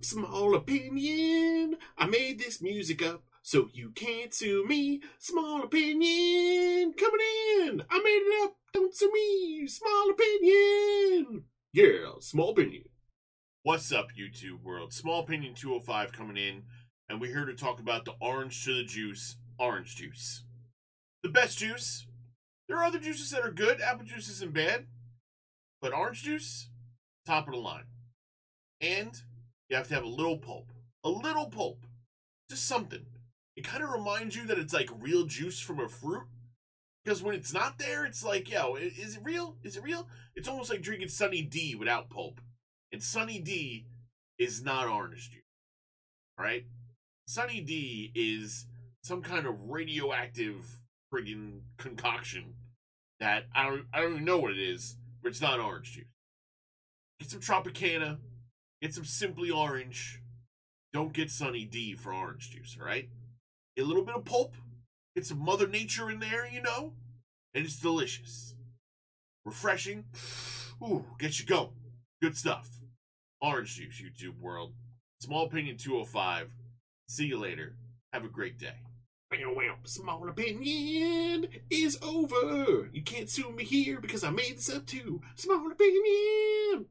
small opinion. I made this music up so you can't sue me. Small opinion coming in. I made it up. Don't sue me. Small opinion. Yeah, small opinion. What's up, YouTube world? Small Opinion 205 coming in, and we're here to talk about the orange to the juice, orange juice. The best juice. There are other juices that are good. Apple juice isn't bad. But orange juice, top of the line. And you have to have a little pulp. A little pulp. Just something. It kind of reminds you that it's like real juice from a fruit. Because when it's not there, it's like, yo, is it real? Is it real? It's almost like drinking Sunny D without pulp. And Sunny D is not orange juice. Right? Sunny D is some kind of radioactive friggin' concoction that I don't I don't even know what it is, but it's not orange juice. Get some Tropicana, get some Simply Orange. Don't get Sunny D for orange juice, alright? Get a little bit of pulp, get some Mother Nature in there, you know, and it's delicious. Refreshing. Ooh, get you going. Good stuff. Orange juice, YouTube world. Small Opinion 205. See you later. Have a great day. Wow, small opinion is over. You can't sue me here because I made this up too. Small opinion.